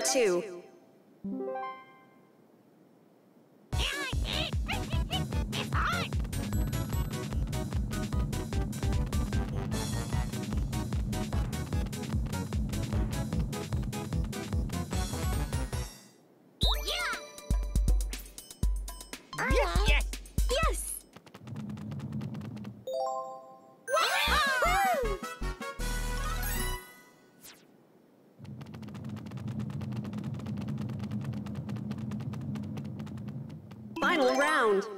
Round Final round.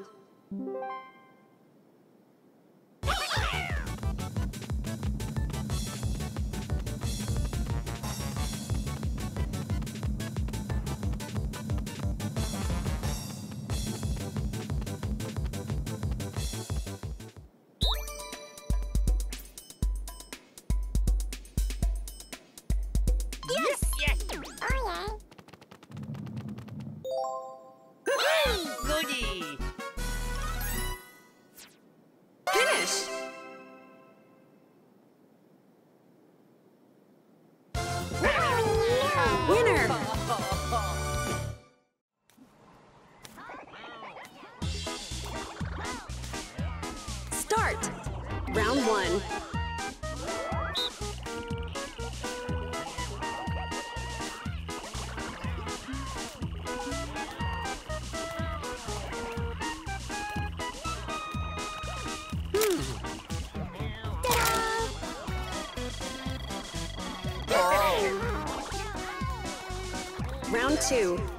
Two.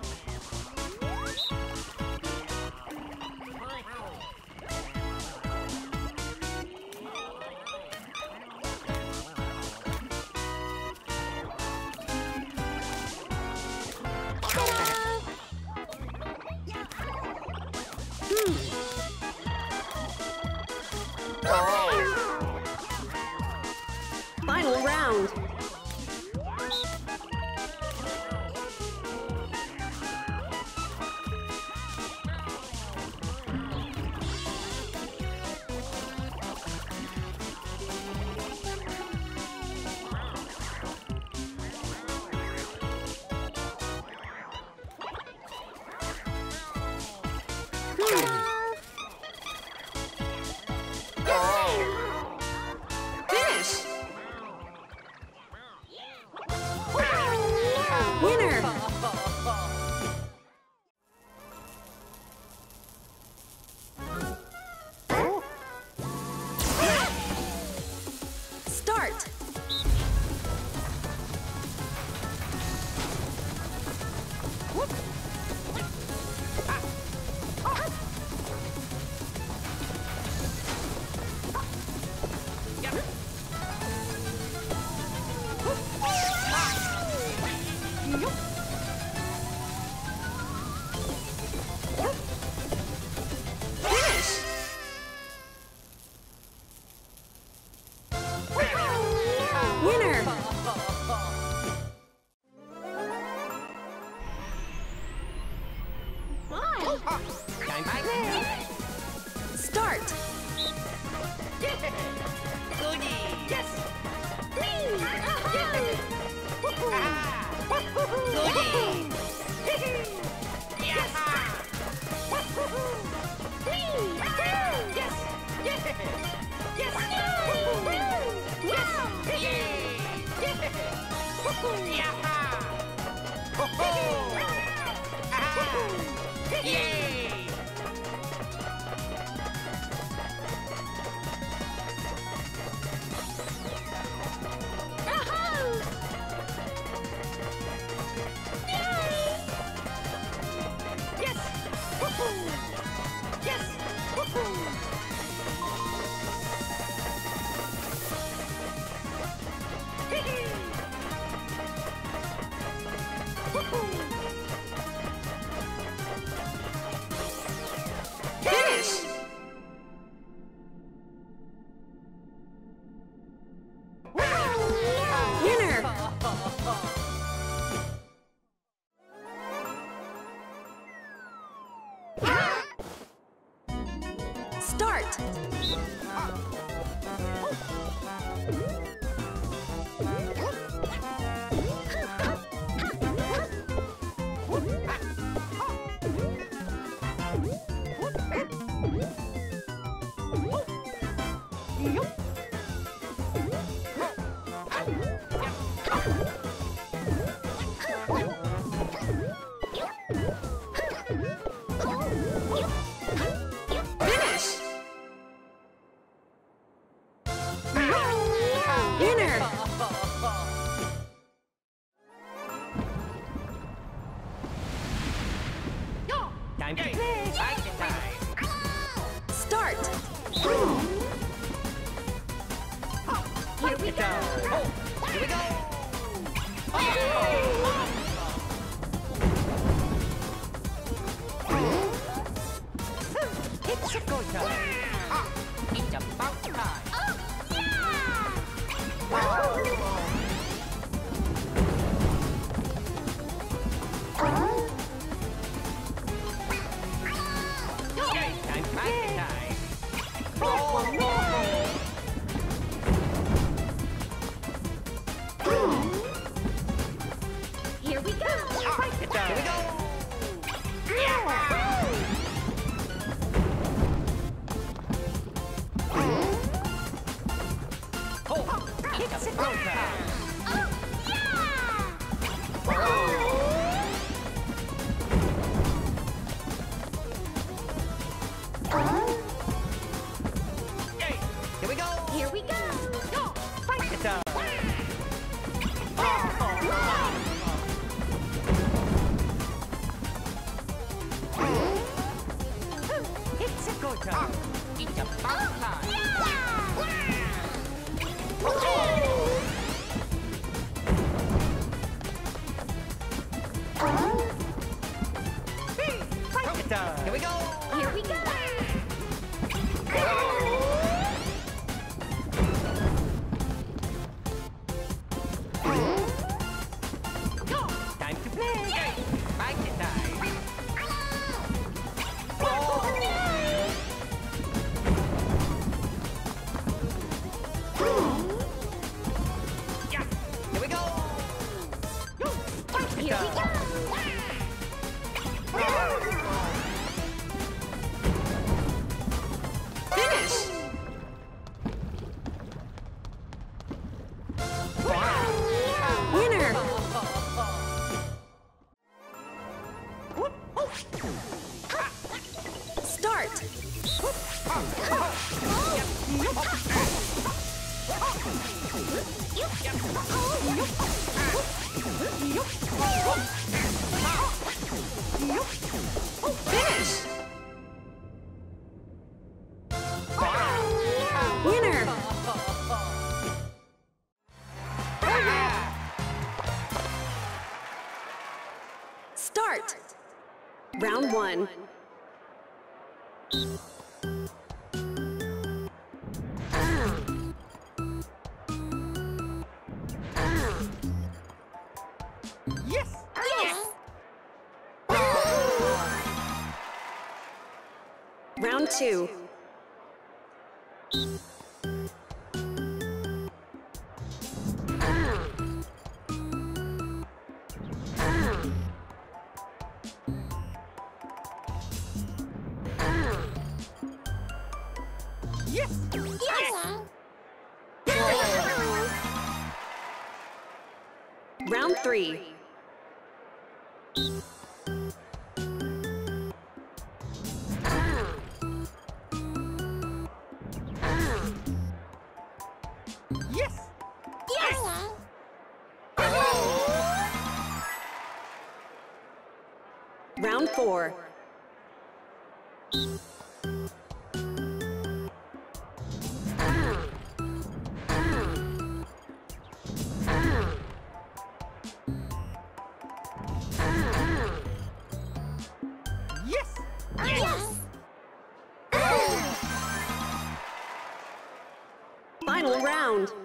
Start! Round one. Yes! Yes! Round two. Three. Yes! Yes! Round four. Final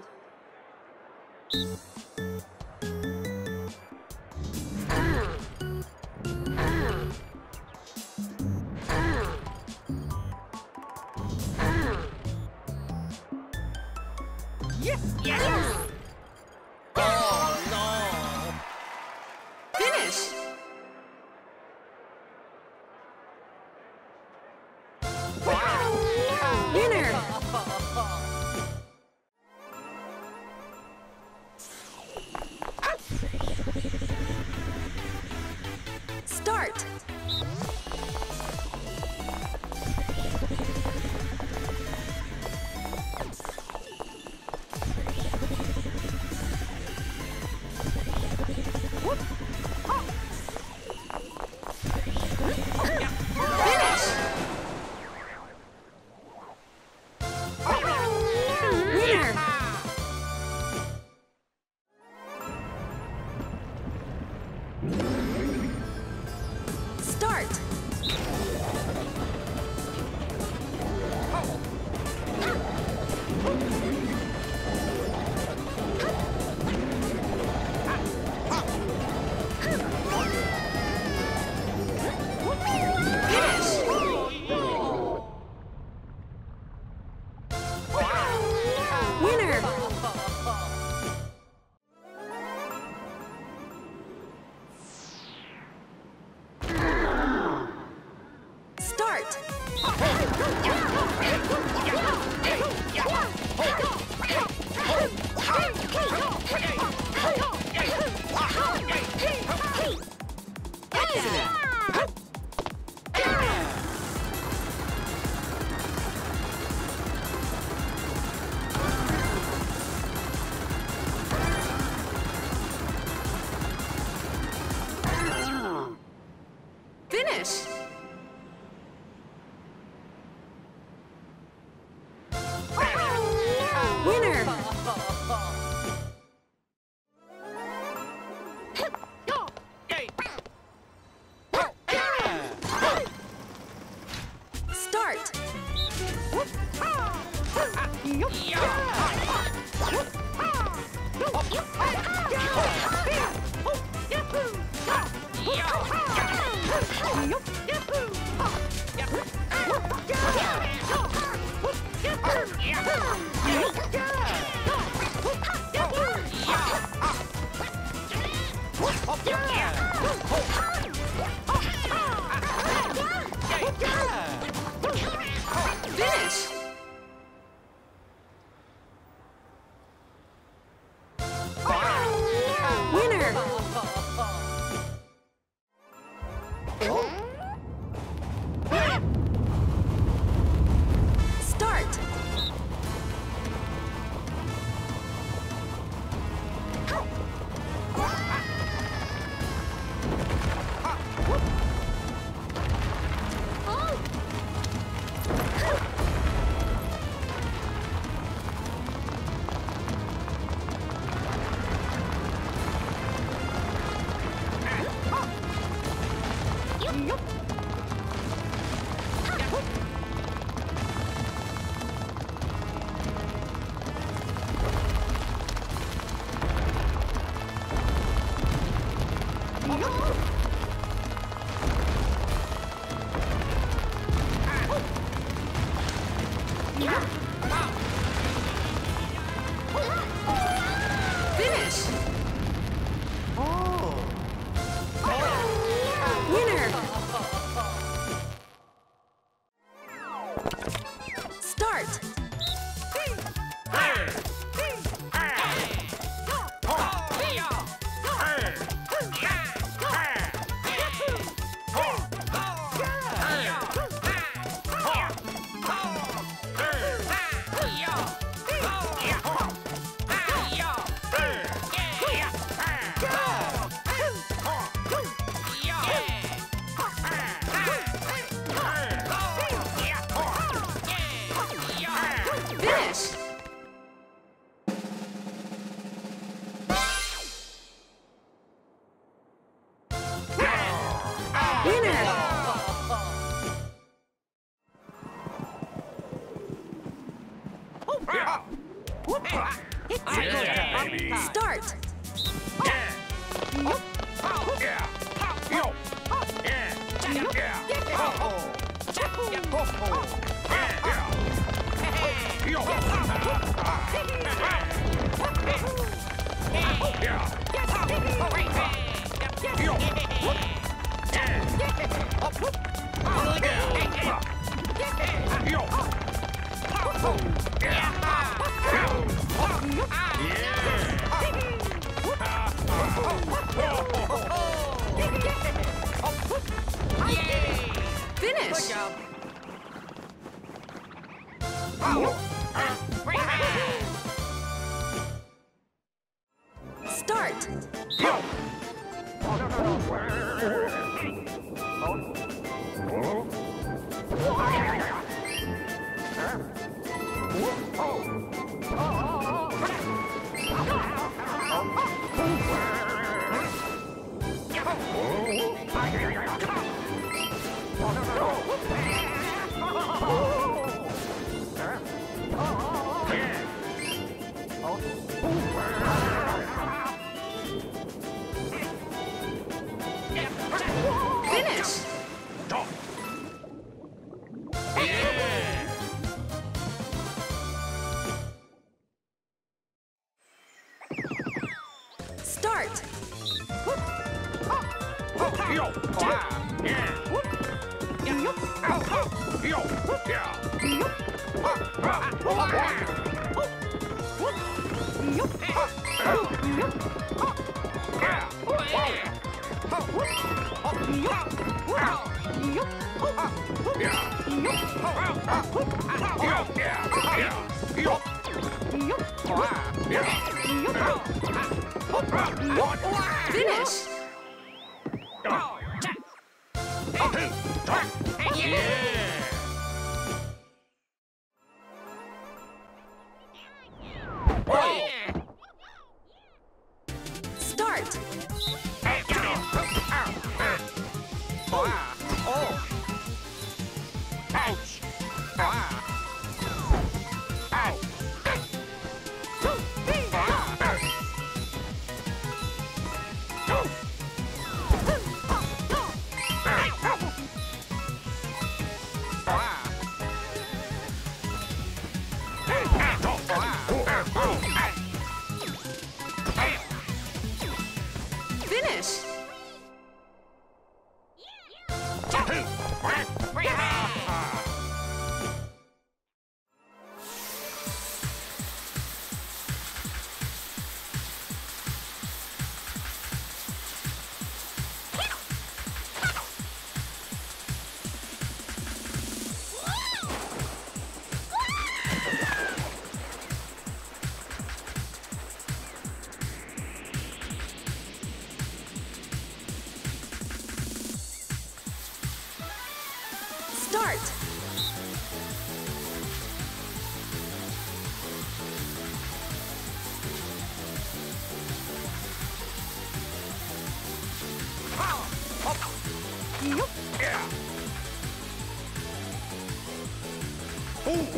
Oh.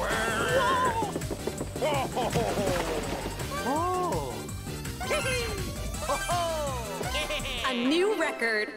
A new record.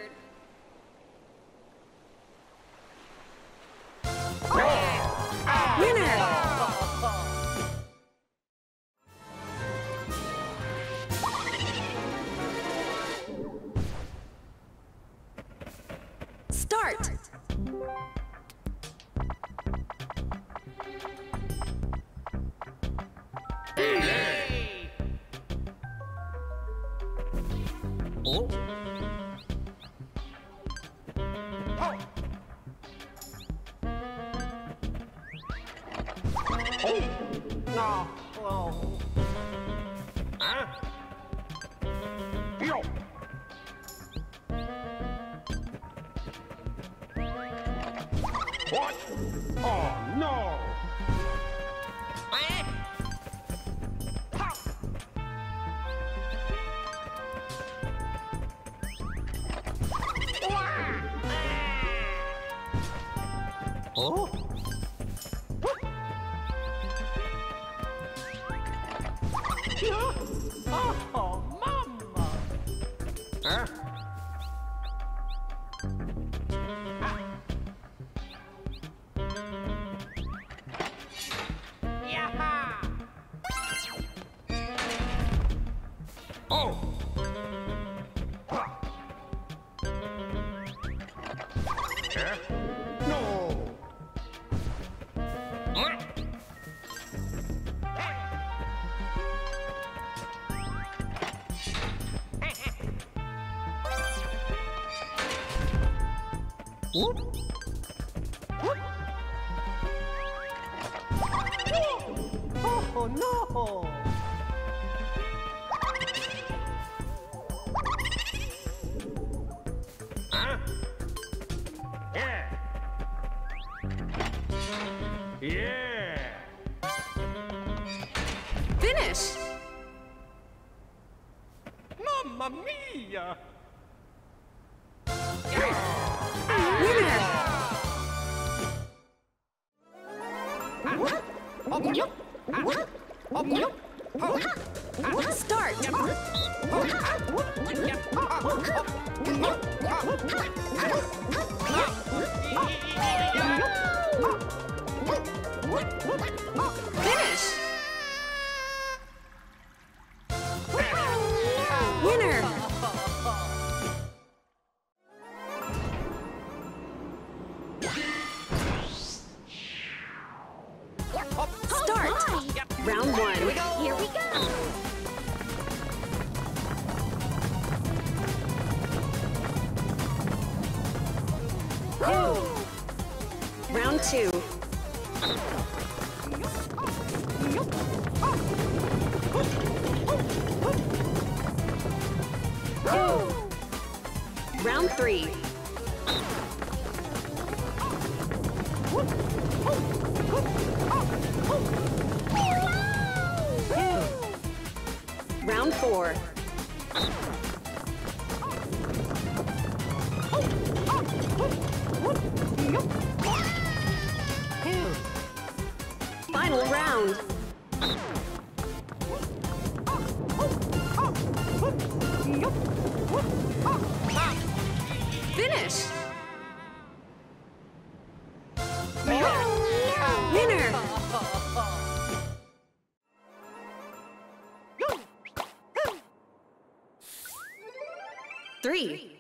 Three,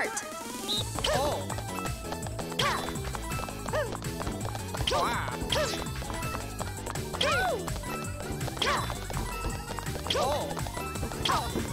Start. Oh! Wow! Oh! Oh!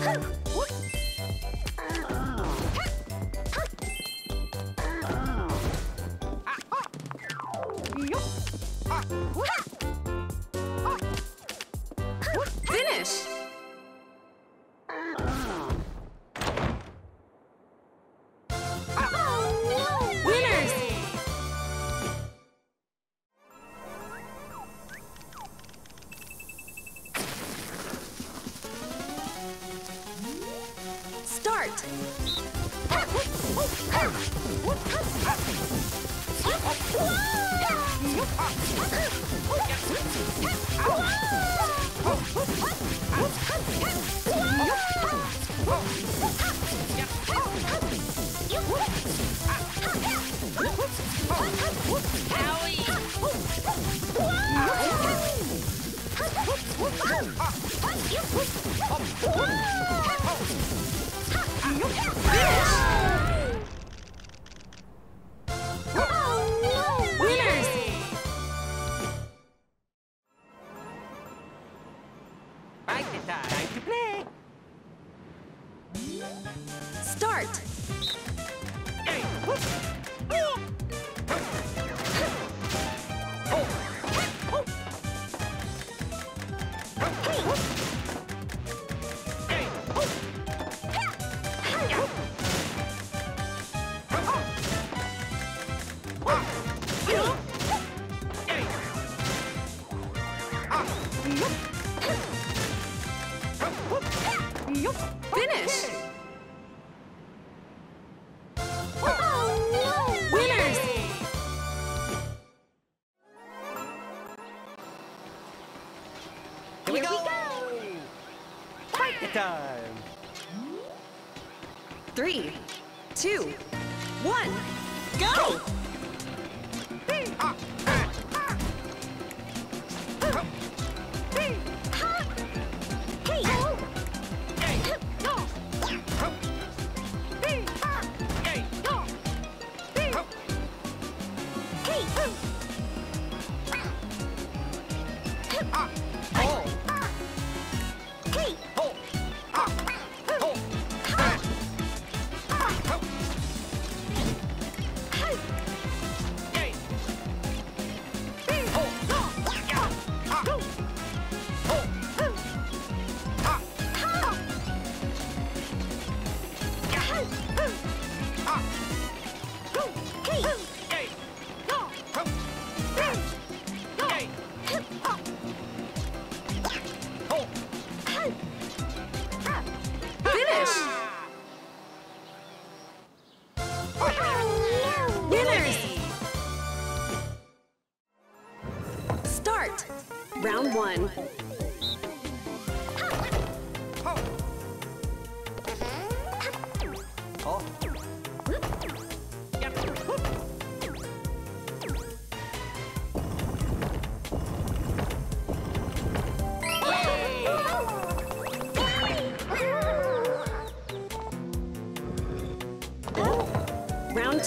Finish.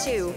two.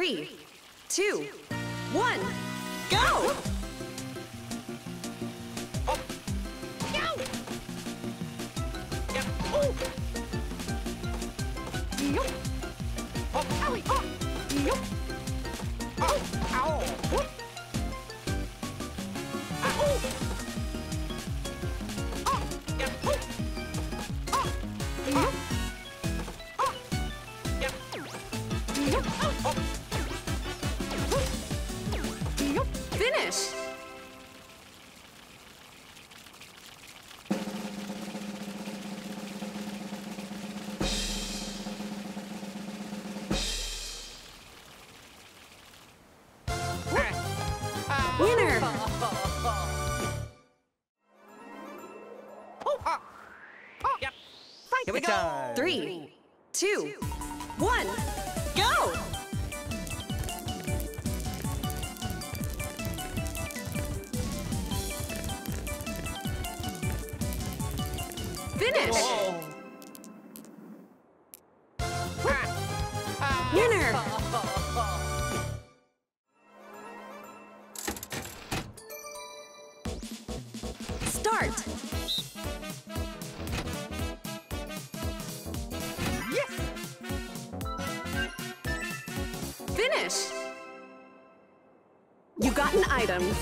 Three, two, go. Three, two, items.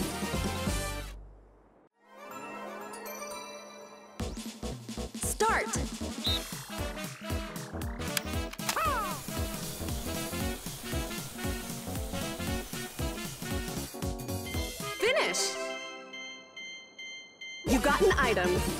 Start! Finish! You got an item.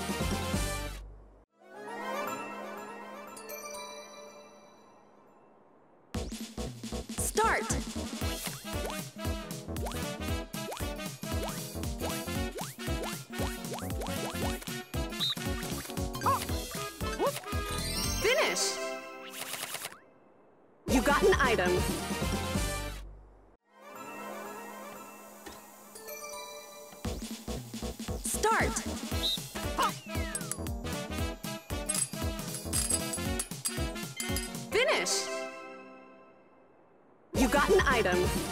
items.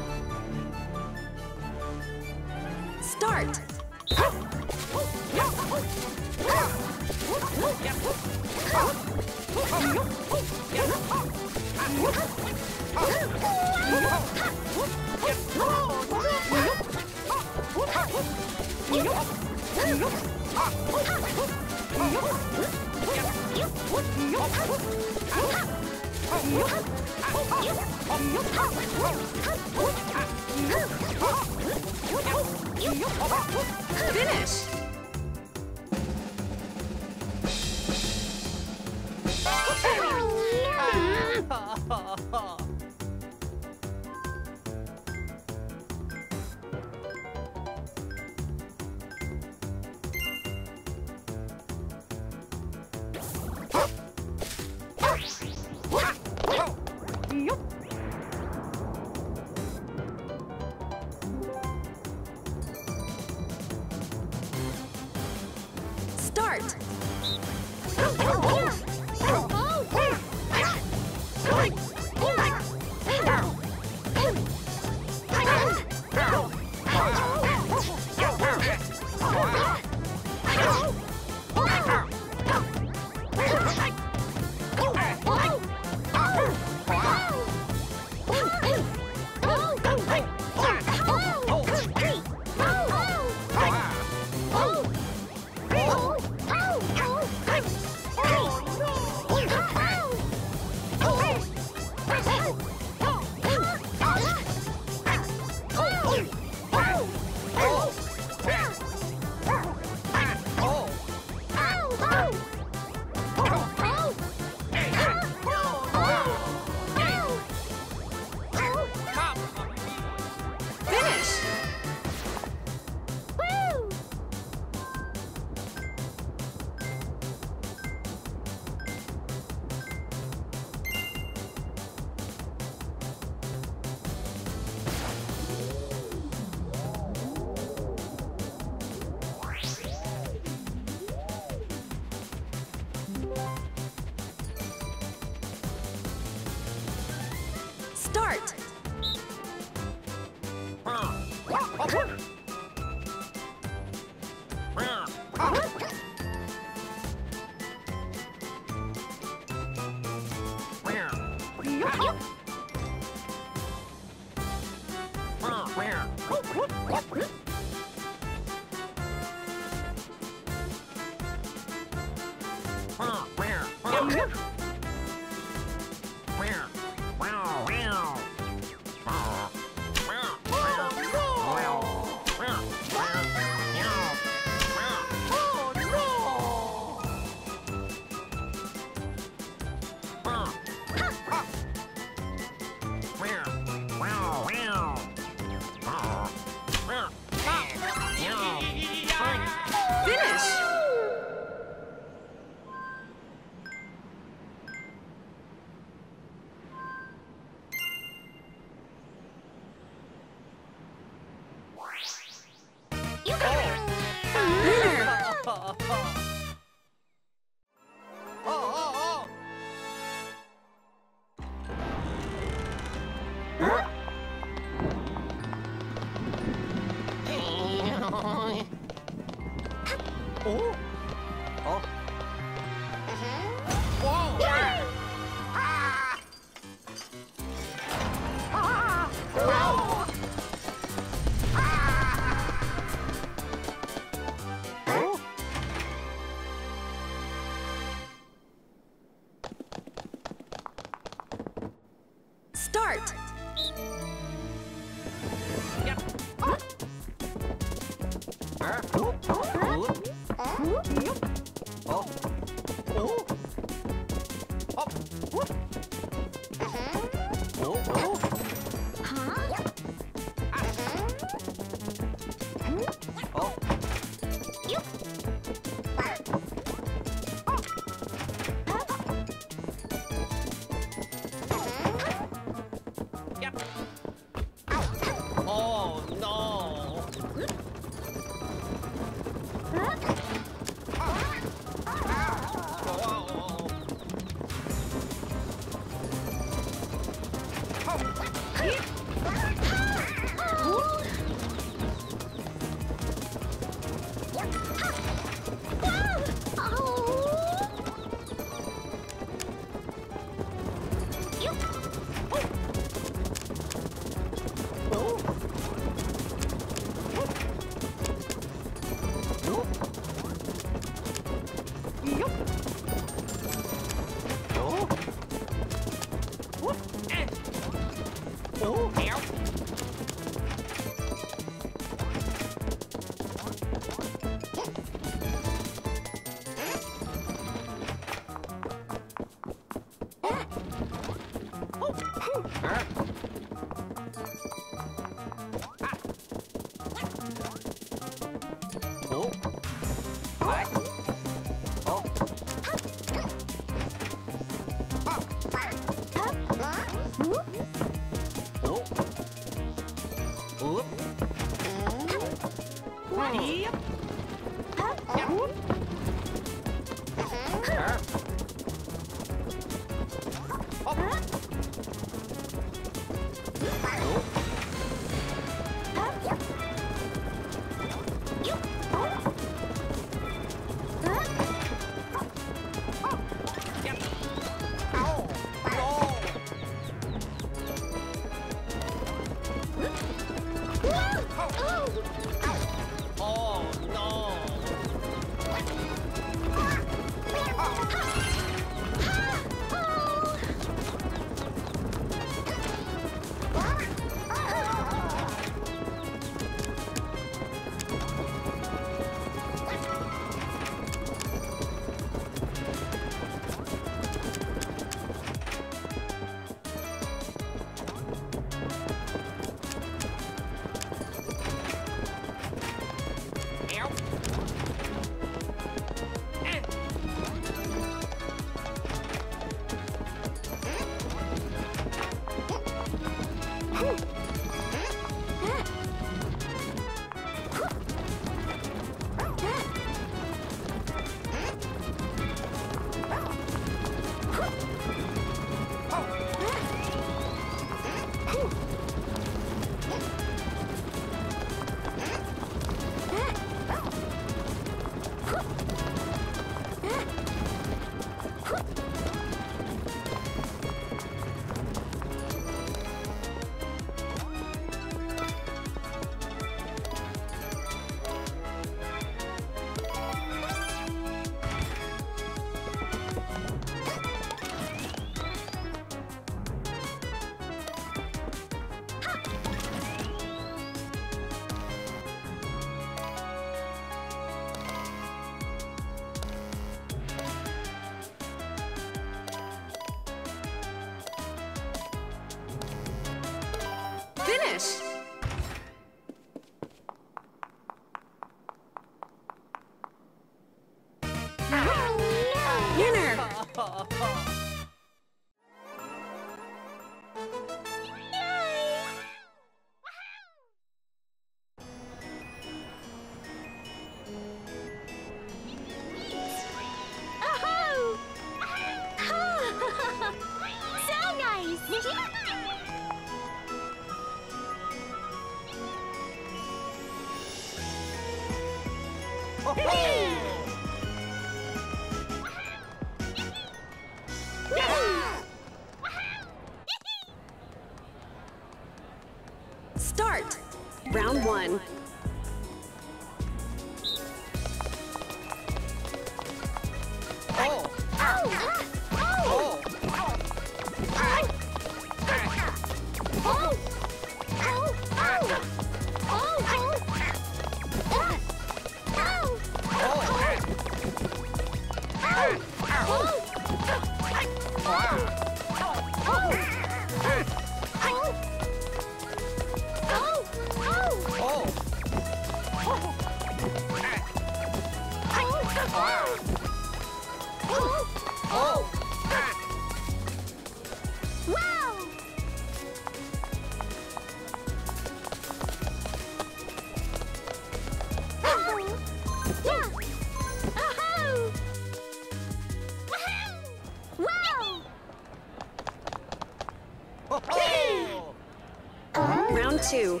Round two.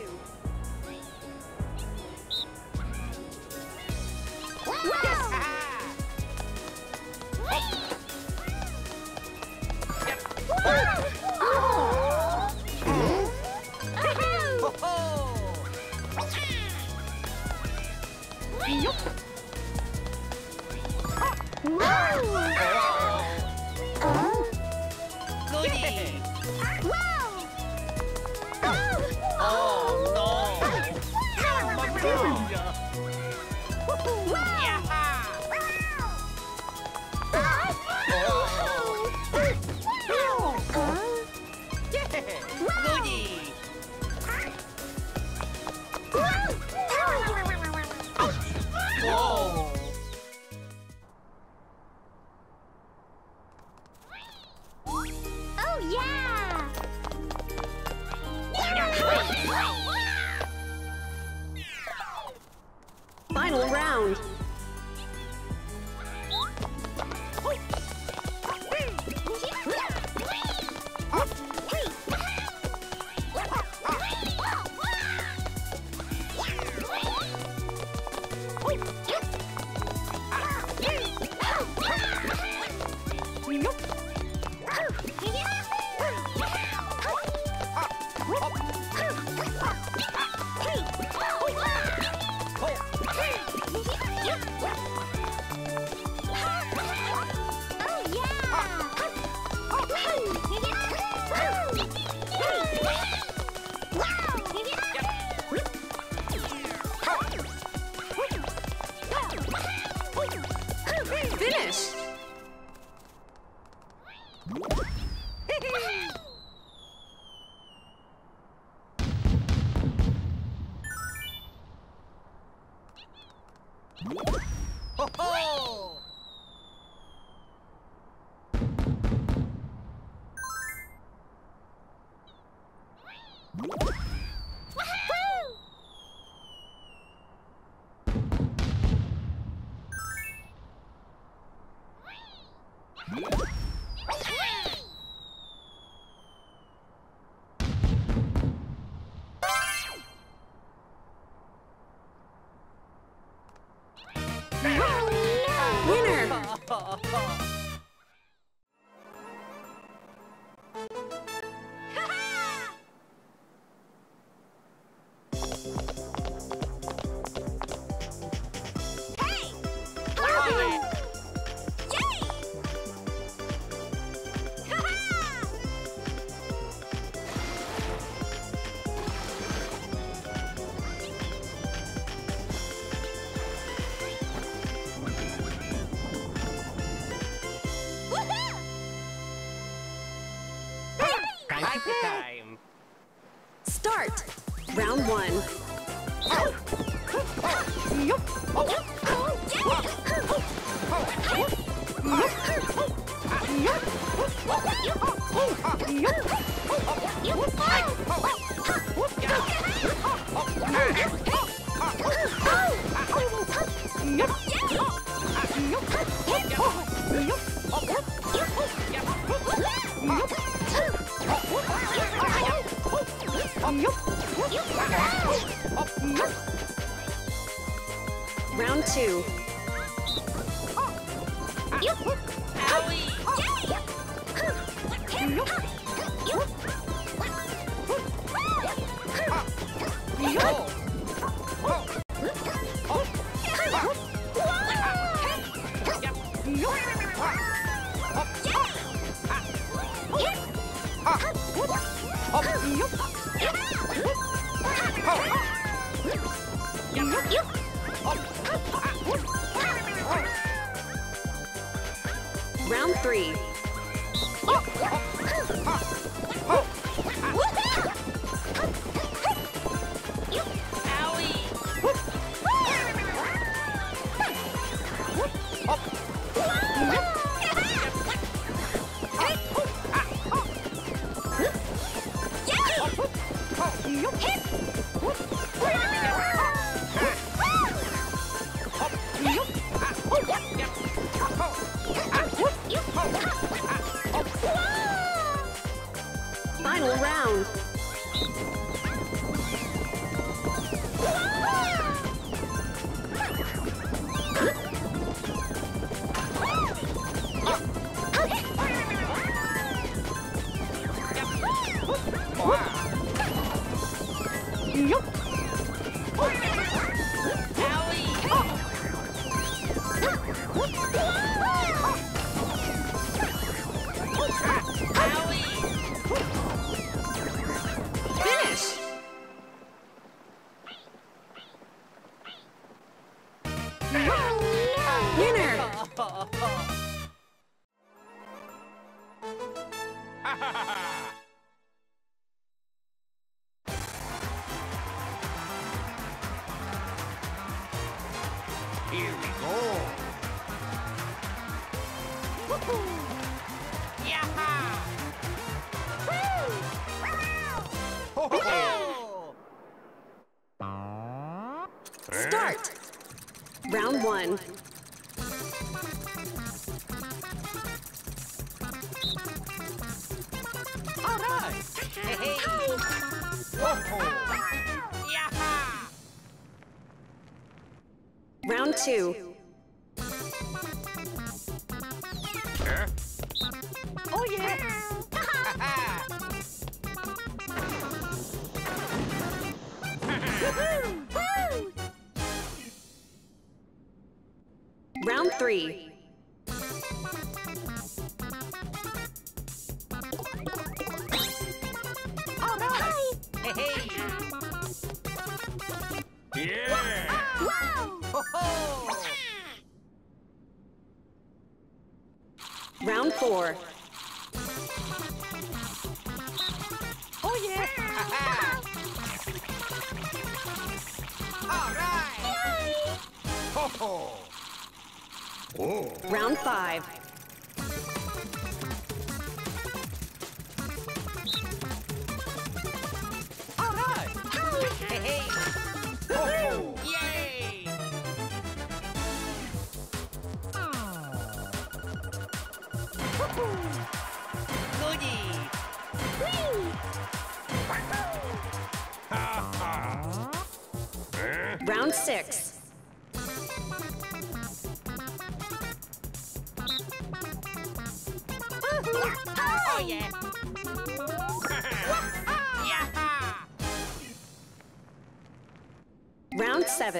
One.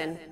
Round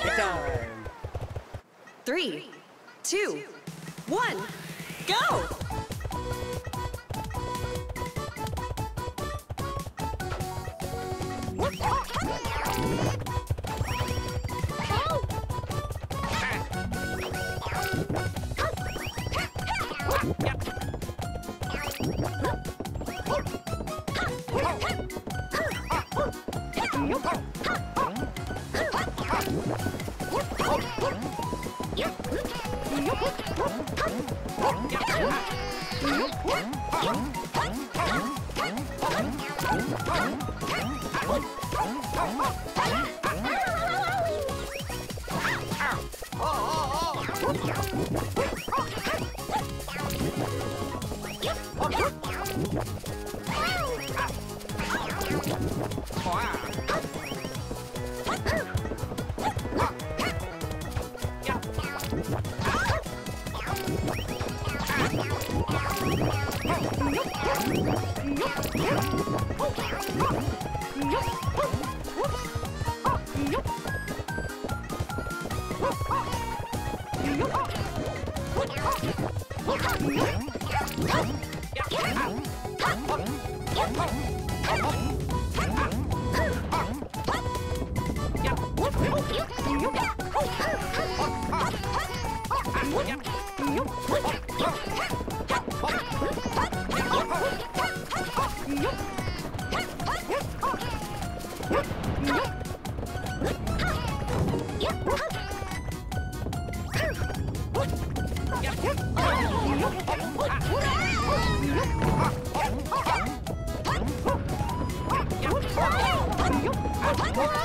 Time. Three, two, Finish!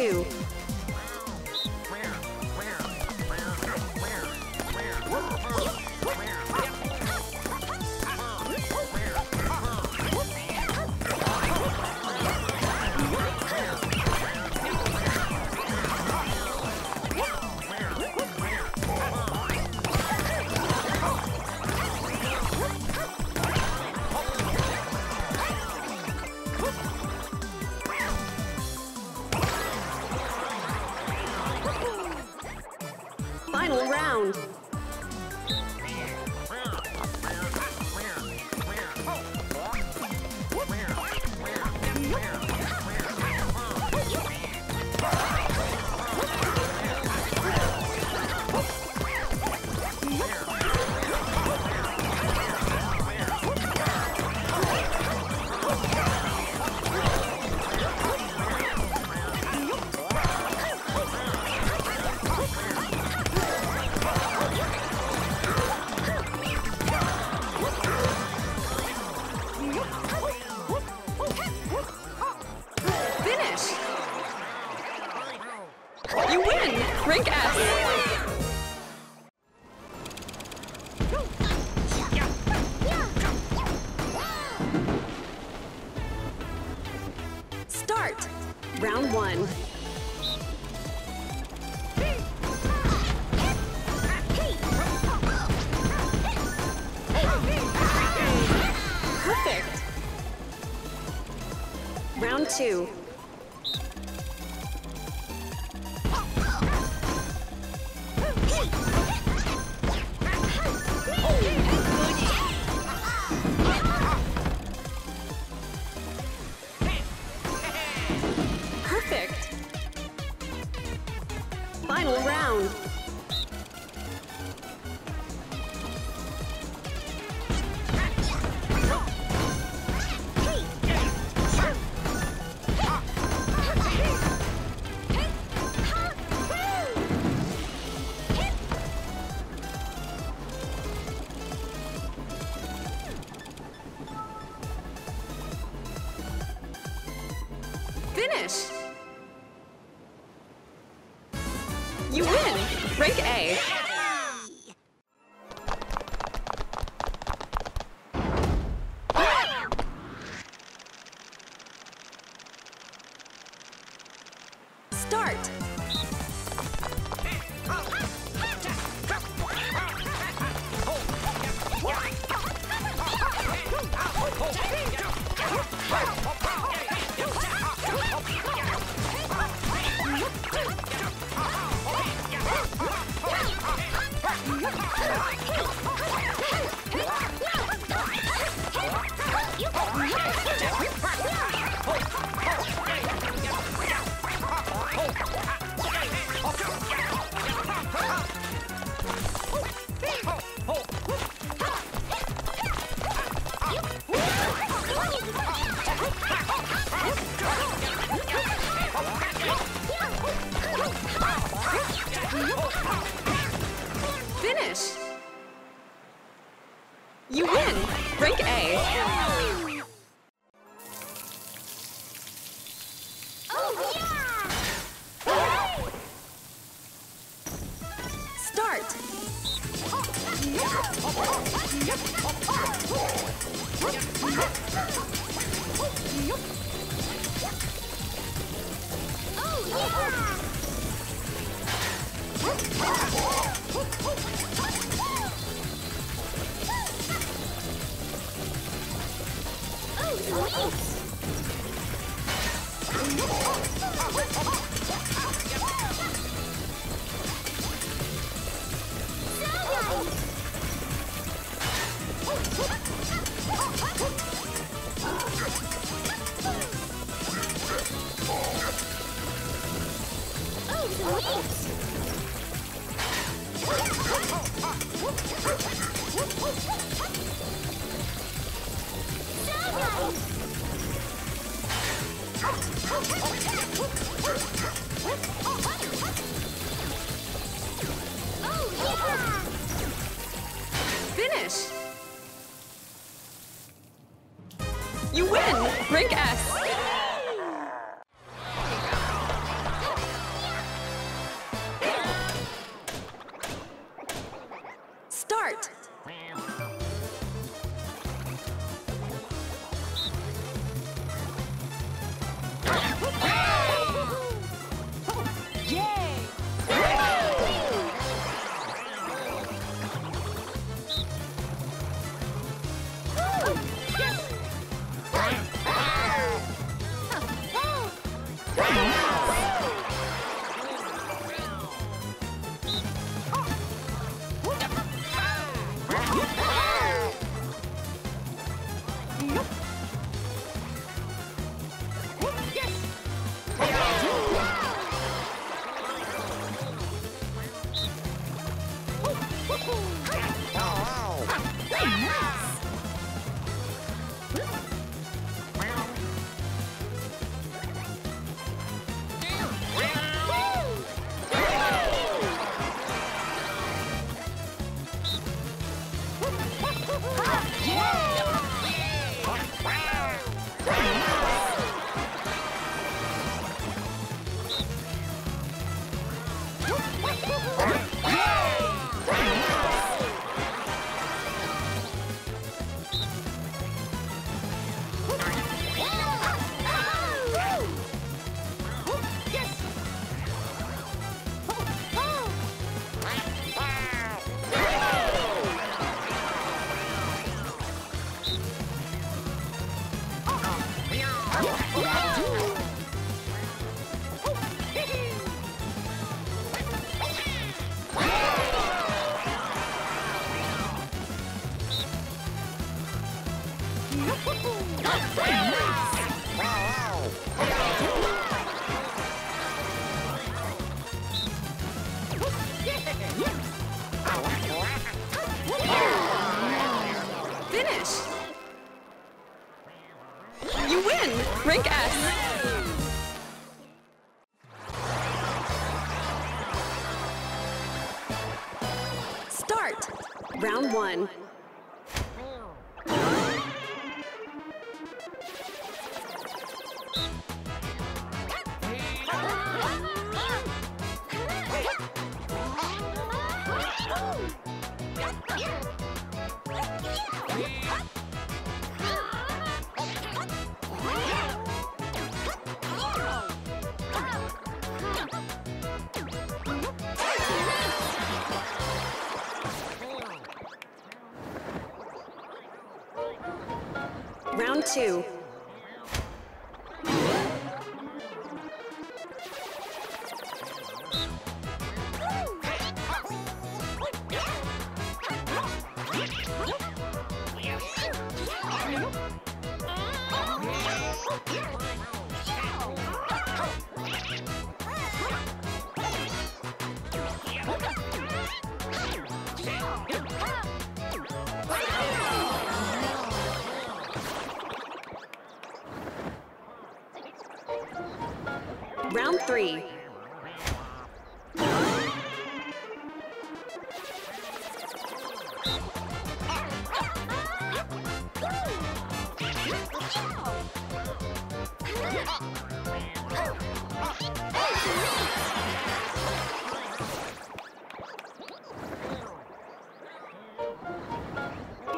Two. Two. One. Two. Round three.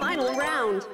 Final round.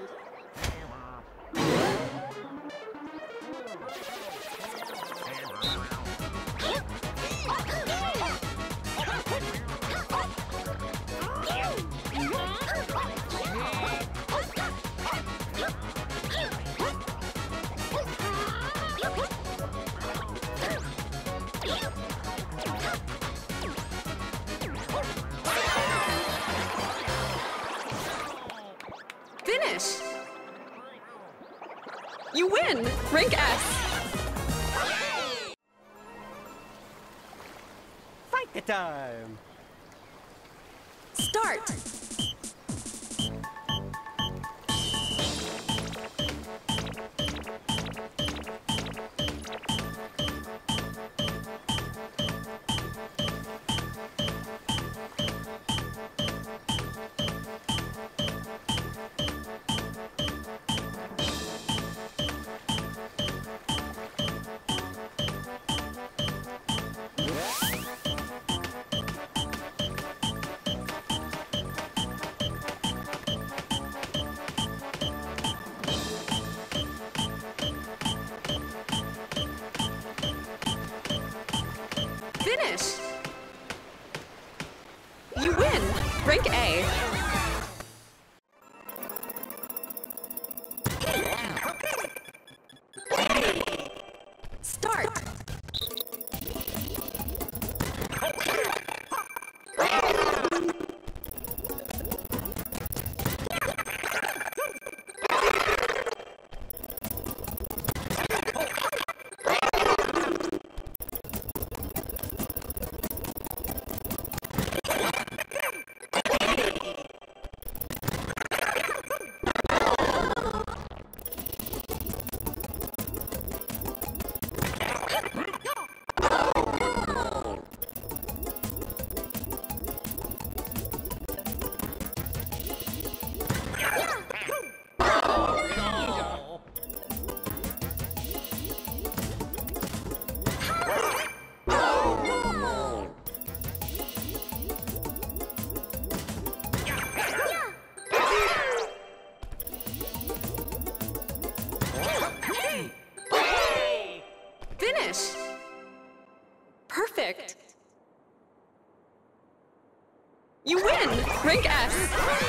You win! Rank S.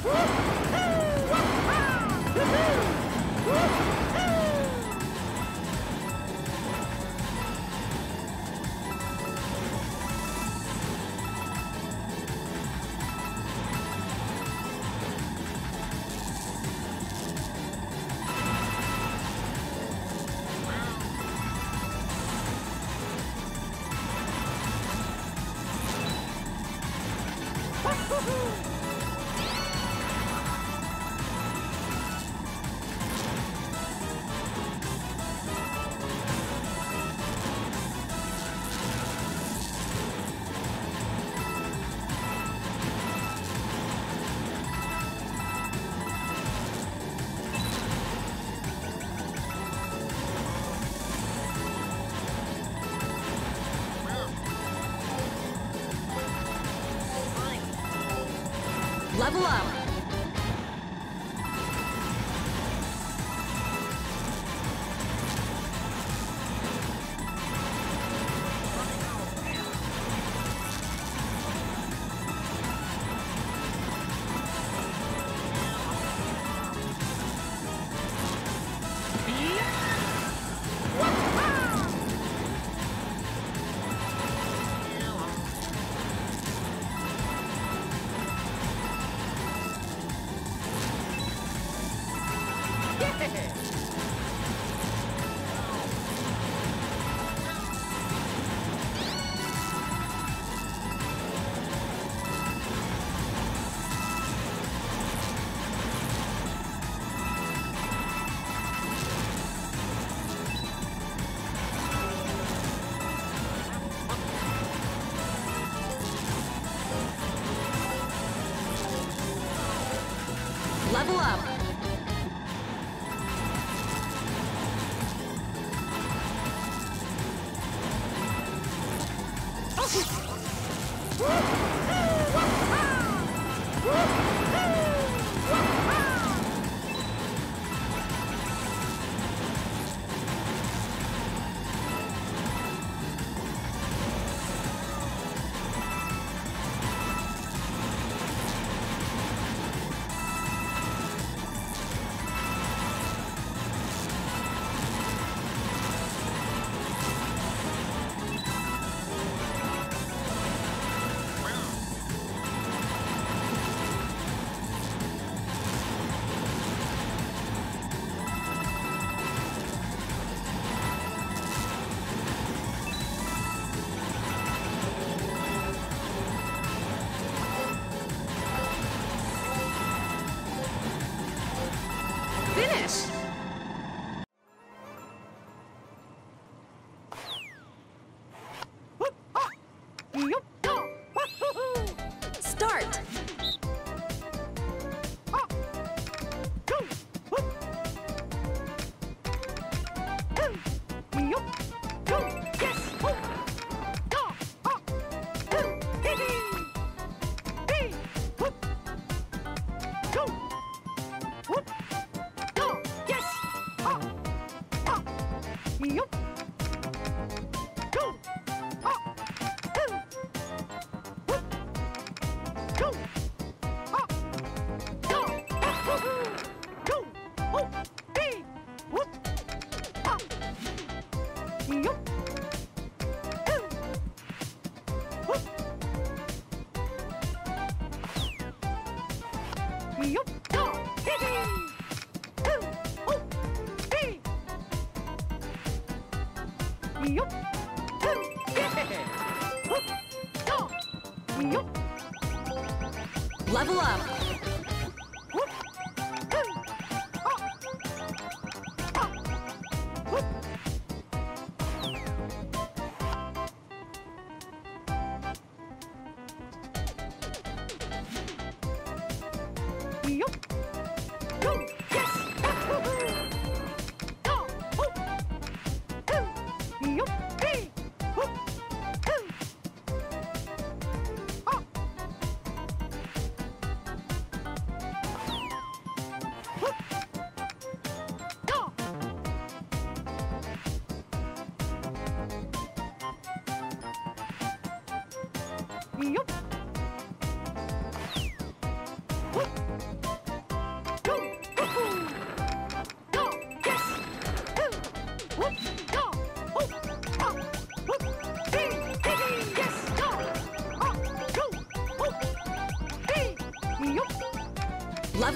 Start.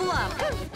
Level up.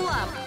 Level up.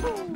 Yes!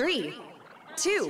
Three, two,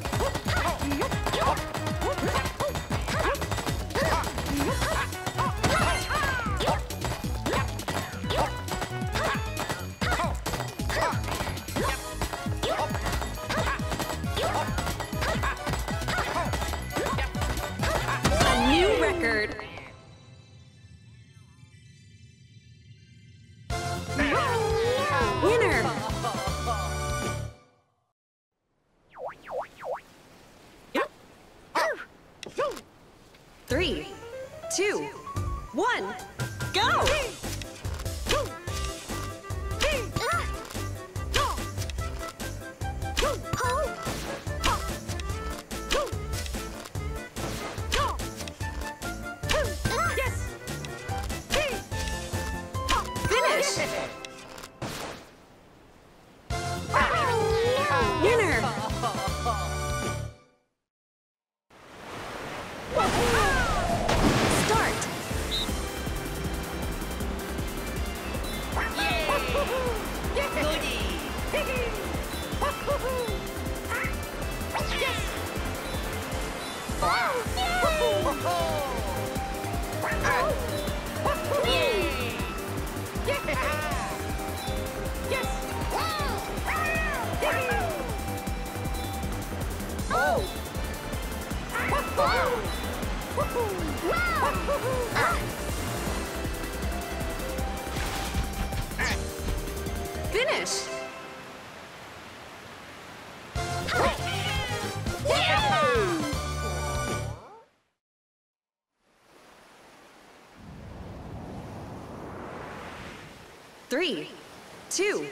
Three, two,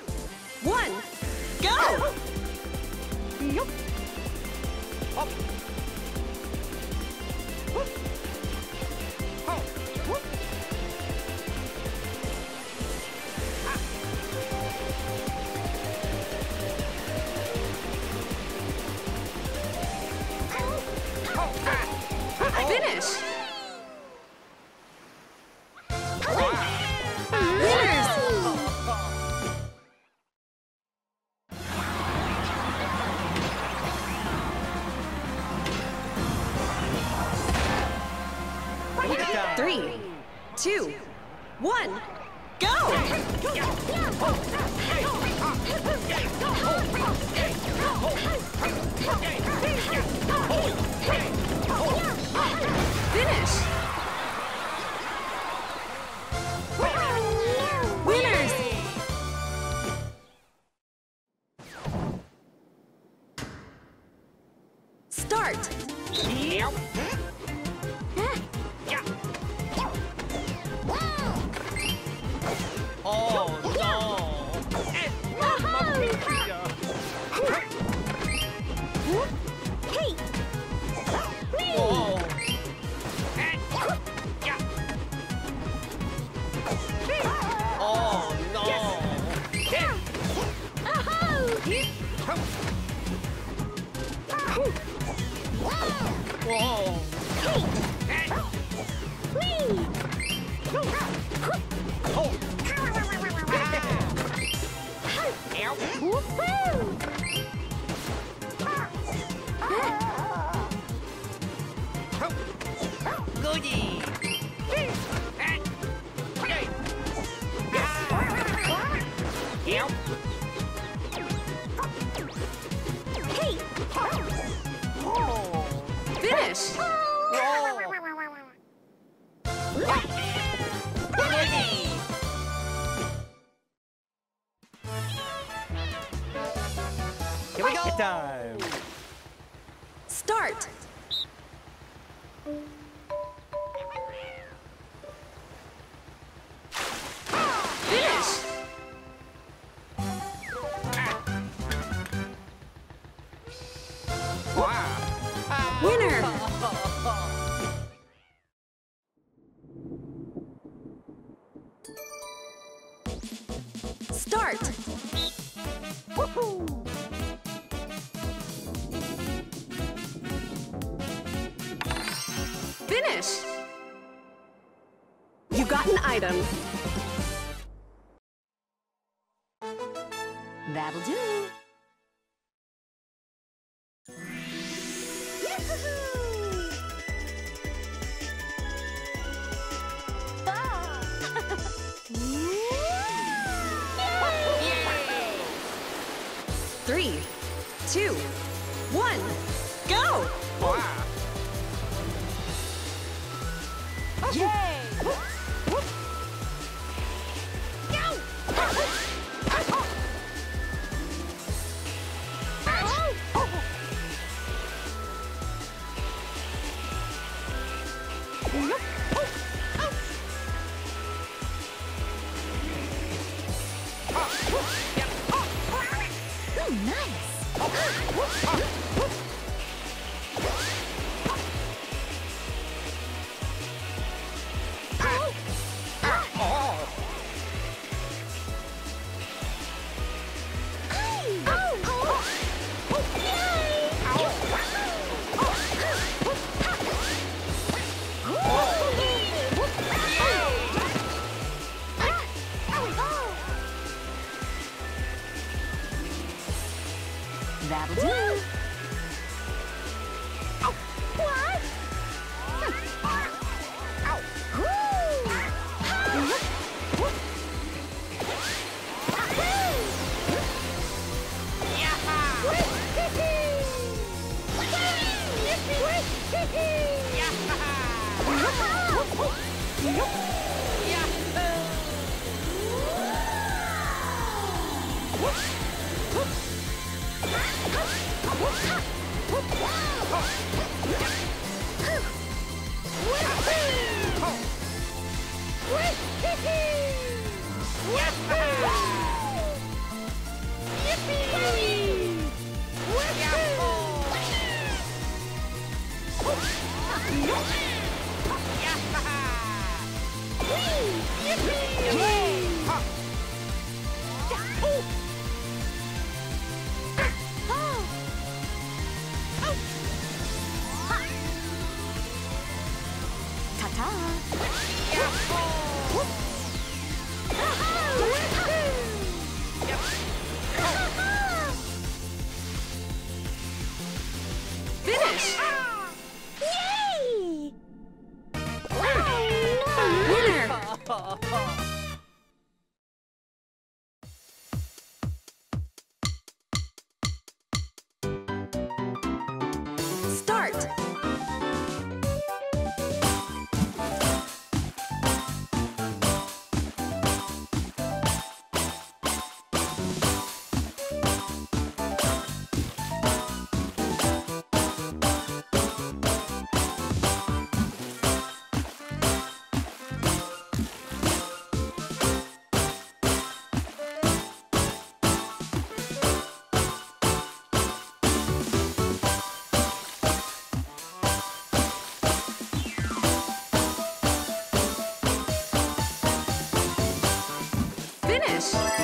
Finish!